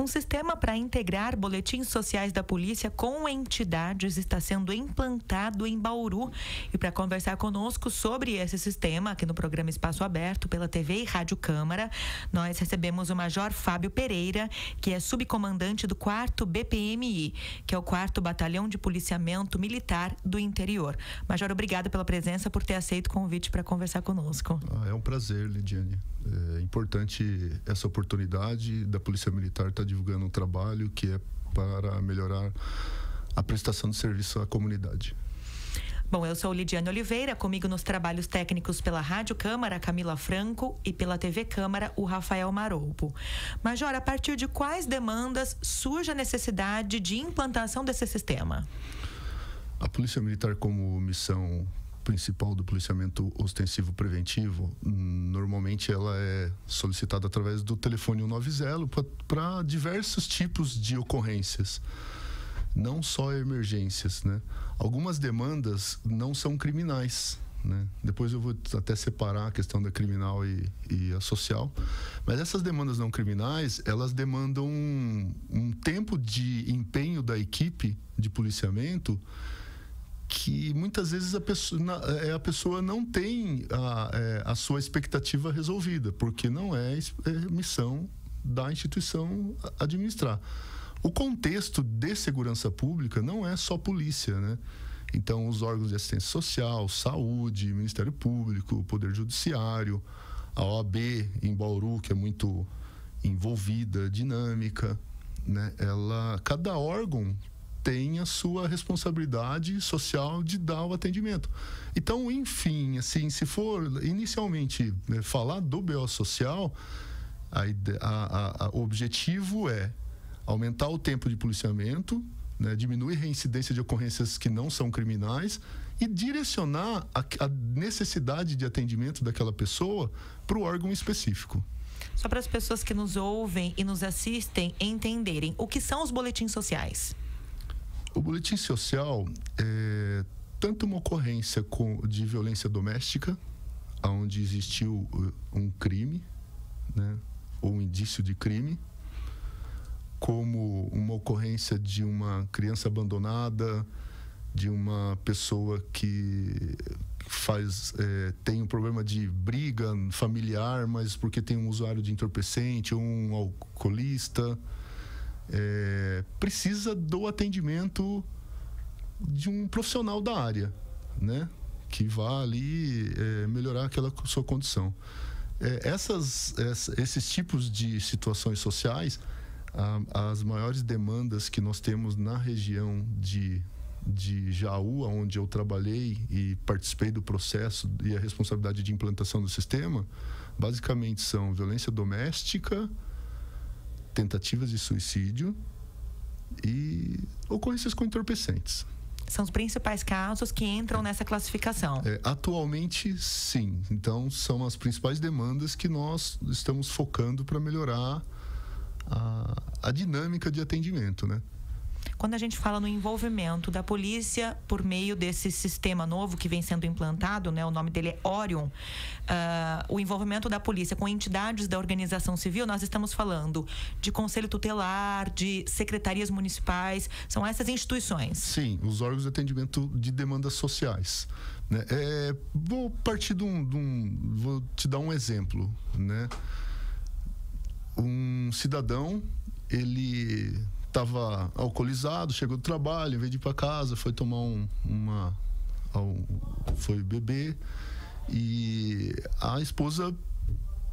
Um sistema para integrar boletins sociais da polícia com entidades está sendo implantado em Bauru. E para conversar conosco sobre esse sistema, aqui no programa Espaço Aberto, pela TV e Rádio Câmara, nós recebemos o Major Fábio Pereira, que é subcomandante do 4 BPMI, que é o 4 Batalhão de Policiamento Militar do Interior. Major, obrigado pela presença, por ter aceito o convite para conversar conosco. Ah, é um prazer, Lidiane. É importante essa oportunidade da Polícia Militar estar tá divulgando um trabalho que é para melhorar a prestação de serviço à comunidade. Bom, eu sou Lidiane Oliveira, comigo nos trabalhos técnicos pela Rádio Câmara, Camila Franco, e pela TV Câmara, o Rafael Maroupo. Major, a partir de quais demandas surge a necessidade de implantação desse sistema? A Polícia Militar, como missão principal do policiamento ostensivo preventivo, normalmente ela é solicitada através do telefone 190 para diversos tipos de ocorrências, não só emergências, né? Algumas demandas não são criminais, né? Depois eu vou até separar a questão da criminal e, e, a social. Mas essas demandas não criminais, elas demandam um, um tempo de empenho da equipe de policiamento que muitas vezes a pessoa, é, a pessoa não tem a, é, a sua expectativa resolvida, porque não é, é missão da instituição administrar. O contexto de segurança pública não é só polícia, né? Então, os órgãos de assistência social, saúde, Ministério Público, Poder Judiciário, a OAB em Bauru, que é muito envolvida, dinâmica, né? Ela, cada órgão tem a sua responsabilidade social de dar o atendimento. Então, enfim, assim, se for inicialmente né, falar do BO social, a, a, a, o objetivo é aumentar o tempo de policiamento, né, diminuir a reincidência de ocorrências que não são criminais e direcionar a, a necessidade de atendimento daquela pessoa para o órgão específico. Só para as pessoas que nos ouvem e nos assistem entenderem o que são os boletins sociais. O boletim social é tanto uma ocorrência com, de violência doméstica, onde existiu uh, um crime, né, ou um indício de crime, como uma ocorrência de uma criança abandonada, de uma pessoa que faz é, tem um problema de briga familiar, mas porque tem um usuário de entorpecente um alcoolista é, precisa do atendimento de um profissional da área, né? Que vá ali é, melhorar aquela sua condição. É, essas, essa, esses tipos de situações sociais, a, as maiores demandas que nós temos na região de, de Jaú, onde eu trabalhei e participei do processo e a responsabilidade de implantação do sistema, basicamente são violência doméstica, tentativas de suicídio e ocorrências com entorpecentes. São os principais casos que entram nessa classificação. É, atualmente, sim. Então, são as principais demandas que nós estamos focando para melhorar a, a dinâmica de atendimento, né? Quando a gente fala no envolvimento da polícia por meio desse sistema novo que vem sendo implantado, né, o nome dele é Orion, uh, o envolvimento da polícia com entidades da organização civil, nós estamos falando de conselho tutelar, de secretarias municipais, são essas instituições. Sim, os órgãos de atendimento de demandas sociais. Né? É, vou partir de um, de um, Vou te dar um exemplo. Né? Um cidadão, ele estava alcoolizado, chegou do trabalho, em vez de ir para casa, foi tomar um, uma. foi beber. E a esposa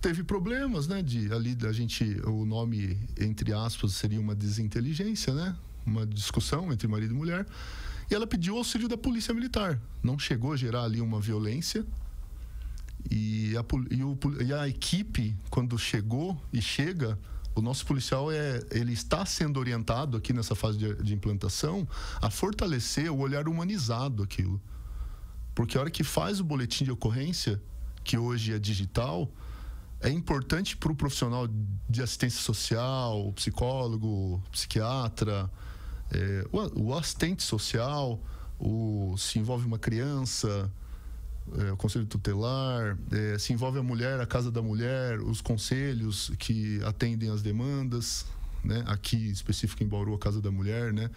teve problemas, né? De ali a gente, o nome entre aspas seria uma desinteligência, né? Uma discussão entre marido e mulher. E ela pediu auxílio da polícia militar. Não chegou a gerar ali uma violência. E a, e, o, e a equipe, quando chegou e chega, o nosso policial é, ele está sendo orientado aqui nessa fase de, de implantação a fortalecer o olhar humanizado aquilo. Porque a hora que faz o boletim de ocorrência, que hoje é digital, é importante para o profissional de assistência social, psicólogo, psiquiatra, é, o, o, assistente social, o, se envolve uma criança, é, o conselho tutelar, é, se envolve a mulher, a casa da mulher, os conselhos que atendem as demandas, né? Aqui específico em Bauru, a Casa da Mulher, né?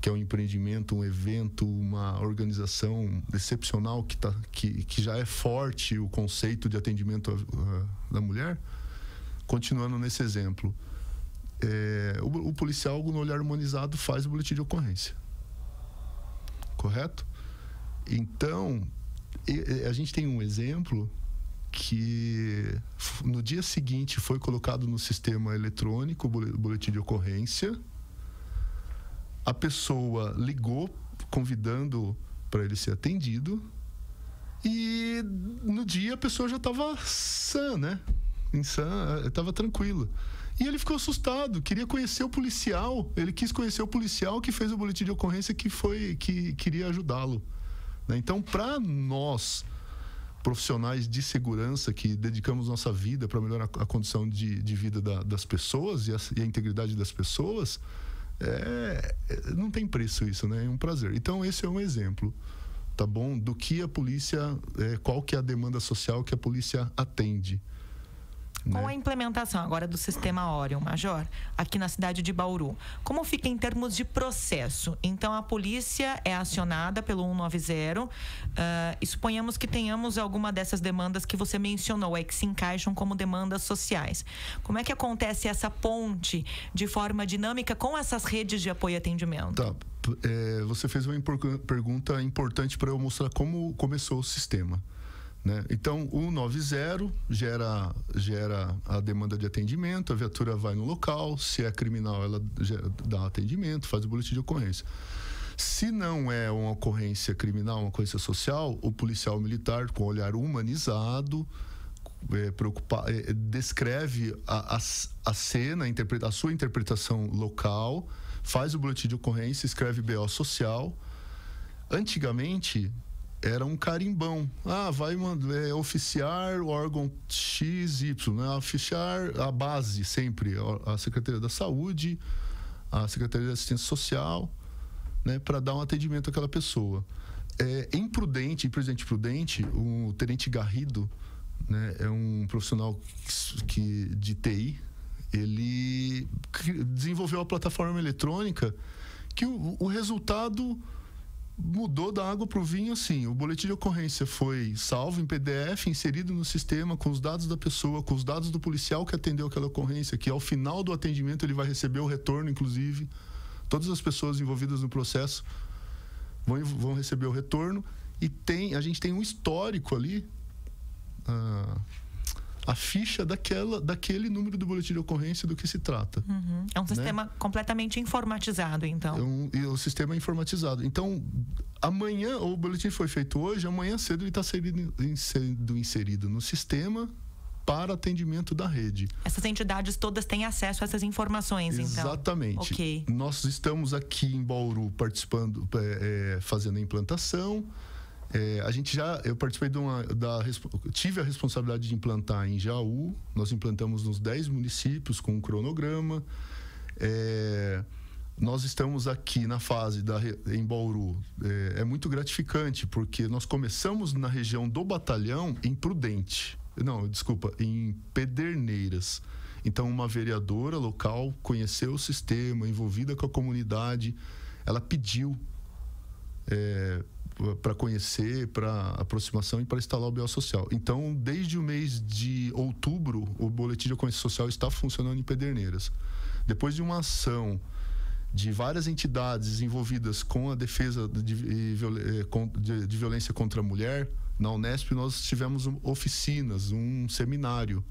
Que é um empreendimento, um evento, uma organização excepcional que, tá, que, que já é forte o conceito de atendimento da mulher. Continuando nesse exemplo, é, o, o policial, no olhar humanizado, faz o boletim de ocorrência. Correto? Então, a gente tem um exemplo que no dia seguinte foi colocado no sistema eletrônico o boletim de ocorrência. A pessoa ligou convidando para ele ser atendido e no dia a pessoa já estava sã, né? Insã, estava tranquila. E ele ficou assustado, queria conhecer o policial. Ele quis conhecer o policial que fez o boletim de ocorrência que foi que queria ajudá-lo. Né? Então, para nós profissionais de segurança que dedicamos nossa vida para melhorar a condição de, de vida da, das pessoas e a, e a, integridade das pessoas, é, é, não tem preço isso, né? É um prazer. Então esse é um exemplo, tá bom? Do que a polícia, é, qual que é a demanda social que a polícia atende. Com né? a implementação agora do sistema Orion, Major, aqui na cidade de Bauru, como fica em termos de processo? Então, a polícia é acionada pelo 190 uh, e suponhamos que tenhamos alguma dessas demandas que você mencionou, é que se encaixam como demandas sociais. Como é que acontece essa ponte de forma dinâmica com essas redes de apoio e atendimento? Tá. É, você fez uma pergunta importante para eu mostrar como começou o sistema. Né? Então, o 90 gera, gera a demanda de atendimento, a viatura vai no local, se é criminal, ela dá atendimento, faz o boletim de ocorrência. Se não é uma ocorrência criminal, uma ocorrência social, o policial militar, com olhar humanizado, é, preocupa, é, descreve a, a, a cena, a, a sua interpretação local, faz o boletim de ocorrência, escreve BO social. Antigamente, era um carimbão. Ah, vai é, oficiar o órgão XY, né? oficiar a base sempre, a Secretaria da Saúde, a Secretaria de Assistência Social, né? para dar um atendimento àquela pessoa. É imprudente, imprudente, prudente, o Tenente Garrido, né? é um profissional que, de TI, ele desenvolveu a plataforma eletrônica que o, o resultado mudou da água para o vinho assim. O boletim de ocorrência foi salvo em PDF, inserido no sistema com os dados da pessoa, com os dados do policial que atendeu aquela ocorrência, que ao final do atendimento ele vai receber o retorno, inclusive. Todas as pessoas envolvidas no processo vão, vão receber o retorno. E tem, a gente tem um histórico ali. Ah, a ficha daquela, daquele número do boletim de ocorrência do que se trata. Uhum. É um né? sistema completamente informatizado, então. É um, e o sistema é informatizado. Então, amanhã, o boletim foi feito hoje, amanhã cedo ele está sendo inserido no sistema para atendimento da rede. Essas entidades todas têm acesso a essas informações, então? Exatamente. Ok. Nós estamos aqui em Bauru participando, é, é fazendo a implantação. É, a gente já, eu participei de uma, da, tive a responsabilidade de implantar em Jaú, nós implantamos nos 10 municípios com um cronograma. É, nós estamos aqui na fase da, em Bauru. É, é, muito gratificante, porque nós começamos na região do batalhão em Prudente. Não, desculpa, em Pederneiras. Então, uma vereadora local conheceu o sistema, envolvida com a comunidade, ela pediu é, para conhecer, para aproximação e para instalar o BO Social. Então, desde o mês de outubro, o Boletim de Ocorrência Social está funcionando em Pederneiras. Depois de uma ação de várias entidades envolvidas com a defesa de, de, de violência contra a mulher, na Unesp nós tivemos oficinas, um seminário.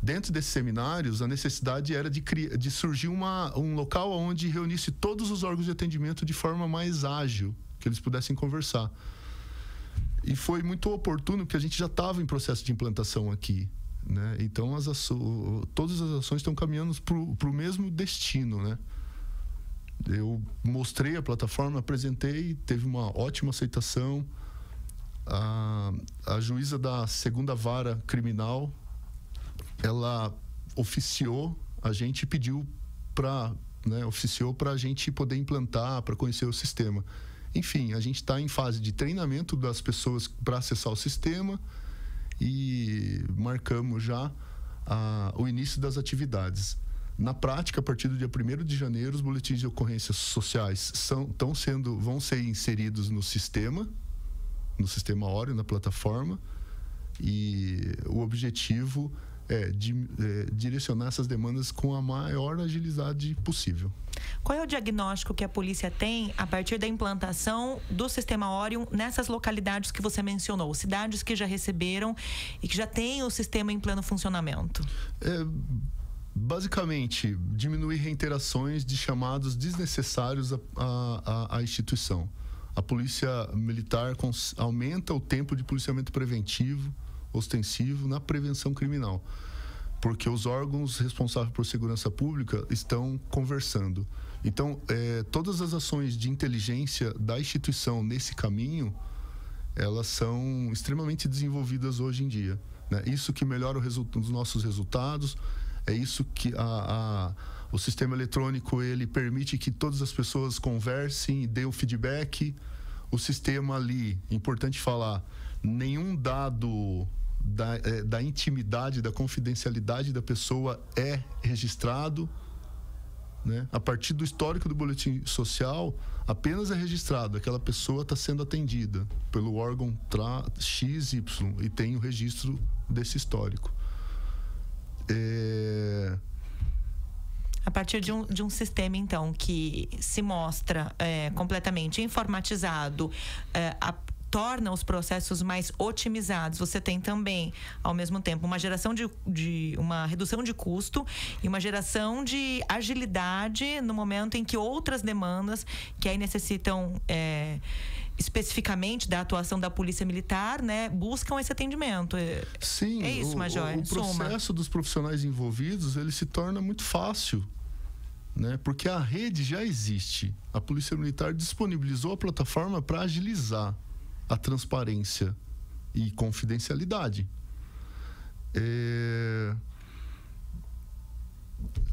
Dentro desses seminários, a necessidade era de, de surgir uma, um local onde reunisse todos os órgãos de atendimento de forma mais ágil que eles pudessem conversar. E foi muito oportuno porque a gente já estava em processo de implantação aqui. Né? Então, as todas as ações estão caminhando para o mesmo destino. Né? Eu mostrei a plataforma, apresentei, teve uma ótima aceitação. A, a juíza da segunda vara criminal, ela oficiou a gente pediu para né, oficiou para a gente poder implantar, para conhecer o sistema. Enfim, a gente está em fase de treinamento das pessoas para acessar o sistema e marcamos já a, o início das atividades. Na prática, a partir do dia 1 de janeiro, os boletins de ocorrências sociais são, estão sendo, vão ser inseridos no sistema, no sistema Óreo, na plataforma, e o objetivo é, de, é, direcionar essas demandas com a maior agilidade possível. Qual é o diagnóstico que a polícia tem a partir da implantação do sistema Orion nessas localidades que você mencionou, cidades que já receberam e que já têm o sistema em pleno funcionamento? É, basicamente, diminuir reiterações de chamados desnecessários à instituição. A polícia militar aumenta o tempo de policiamento preventivo, ostensivo, na prevenção criminal porque os órgãos responsáveis por segurança pública estão conversando. Então, é, todas as ações de inteligência da instituição nesse caminho, elas são extremamente desenvolvidas hoje em dia. Né? Isso que melhora os nossos resultados, é isso que a, a, o sistema eletrônico ele permite que todas as pessoas conversem e deem o feedback. O sistema ali, importante falar, nenhum dado da, é, da intimidade, da confidencialidade da pessoa é registrado. Né? A partir do histórico do boletim social, apenas é registrado aquela pessoa está sendo atendida pelo órgão XY e tem o registro desse histórico. É... A partir de um, de um sistema, então, que se mostra é, completamente informatizado, é, a, torna os processos mais otimizados. Você tem também, ao mesmo tempo, uma geração de, de uma redução de custo e uma geração de agilidade no momento em que outras demandas que aí necessitam é, especificamente da atuação da polícia militar, né, buscam esse atendimento. É, Sim, é isso, Major. O, o processo Suma. dos profissionais envolvidos ele se torna muito fácil. Né? Porque a rede já existe. A Polícia Militar disponibilizou a plataforma para agilizar a transparência e confidencialidade. É...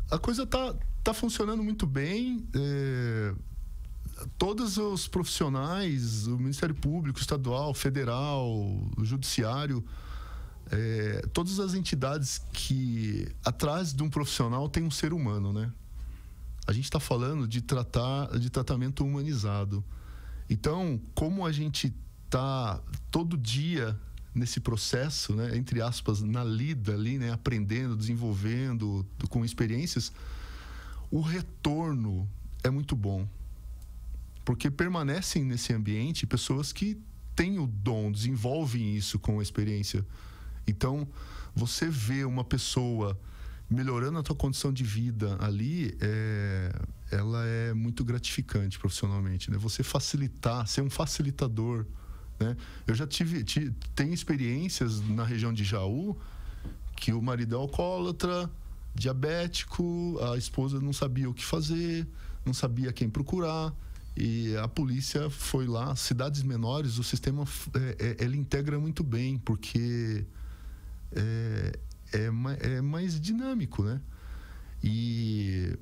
A coisa tá, tá funcionando muito bem. É... Todos os profissionais, o Ministério Público, Estadual, Federal, o Judiciário, é... todas as entidades que atrás de um profissional tem um ser humano, né? A gente está falando de tratar de tratamento humanizado. Então, como a gente está todo dia nesse processo, né, entre aspas, na lida ali, né, aprendendo, desenvolvendo, com experiências, o retorno é muito bom. Porque permanecem nesse ambiente pessoas que têm o dom, desenvolvem isso com a experiência. Então, você vê uma pessoa melhorando a tua condição de vida ali, é, ela é muito gratificante profissionalmente, né? Você facilitar, ser um facilitador né? Eu já tive, tive, tem experiências na região de Jaú que o marido é alcoólatra, diabético, a esposa não sabia o que fazer, não sabia quem procurar e a polícia foi lá. Cidades menores, o sistema é, é, ele integra muito bem porque é, é, é mais dinâmico, né? E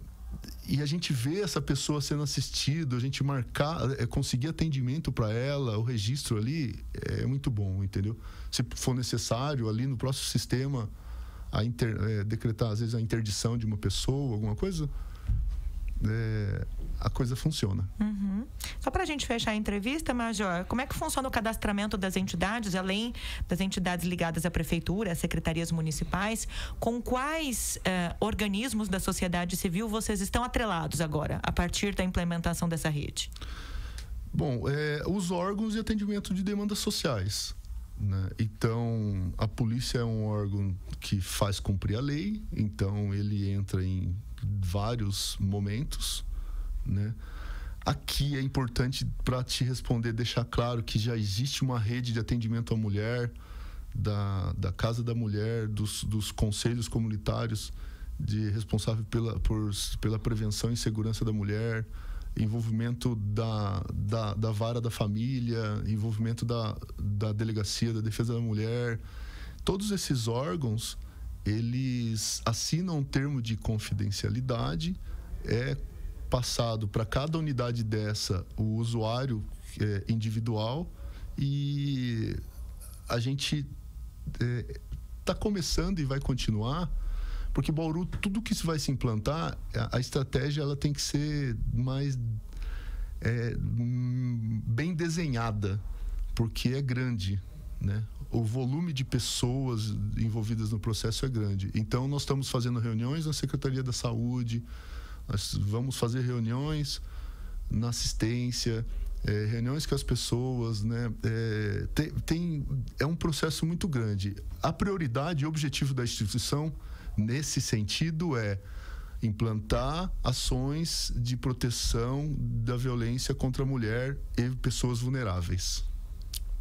e a gente vê essa pessoa sendo assistida, a gente marcar, é, conseguir atendimento para ela, o registro ali é muito bom, entendeu? Se for necessário ali no próximo sistema a inter, é, decretar às vezes a interdição de uma pessoa, alguma coisa, é, a coisa funciona. Uhum. Só para a gente fechar a entrevista, Major, como é que funciona o cadastramento das entidades, além das entidades ligadas à prefeitura, às secretarias municipais? Com quais eh, organismos da sociedade civil vocês estão atrelados agora, a partir da implementação dessa rede? Bom, é, os órgãos de atendimento de demandas sociais. Né? Então, a polícia é um órgão que faz cumprir a lei, então ele entra em vários momentos né? Aqui é importante para te responder, deixar claro que já existe uma rede de atendimento à mulher, da, da Casa da Mulher, dos, dos conselhos comunitários de responsável pela, por, pela prevenção e segurança da mulher, envolvimento da, da, da vara da família, envolvimento da, da delegacia da defesa da mulher. Todos esses órgãos, eles assinam um termo de confidencialidade, é passado para cada unidade dessa o usuário é, individual e a gente está é, começando e vai continuar Porque Bauru, tudo que vai se implantar, a, a estratégia ela tem que ser mais é, hum, bem desenhada, porque é grande, né? O volume de pessoas envolvidas no processo é grande. Então, nós estamos fazendo reuniões na Secretaria da Saúde, nós vamos fazer reuniões na assistência, é, reuniões com as pessoas, né? É, tem, tem, é um processo muito grande. A prioridade e objetivo da instituição, nesse sentido, é implantar ações de proteção da violência contra a mulher e pessoas vulneráveis.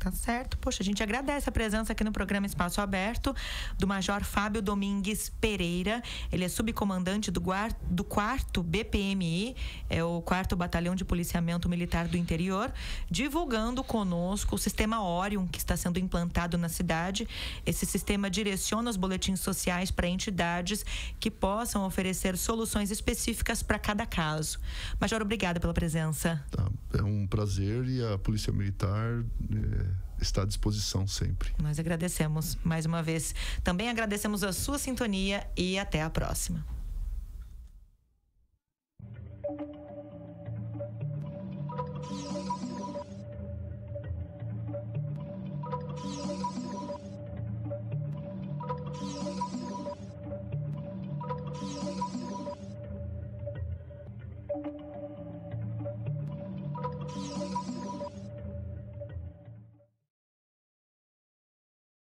Tá certo. Poxa, a gente agradece a presença aqui no programa Espaço Aberto do Major Fábio Domingues Pereira. Ele é subcomandante do, do 4 BPMI, é o 4 Batalhão de Policiamento Militar do Interior, divulgando conosco o sistema Orion que está sendo implantado na cidade. Esse sistema direciona os boletins sociais para entidades que possam oferecer soluções específicas para cada caso. Major, obrigada pela presença. Tá, é um prazer e a Polícia Militar. É está à disposição sempre. Nós agradecemos mais uma vez. Também agradecemos a sua sintonia e até a próxima.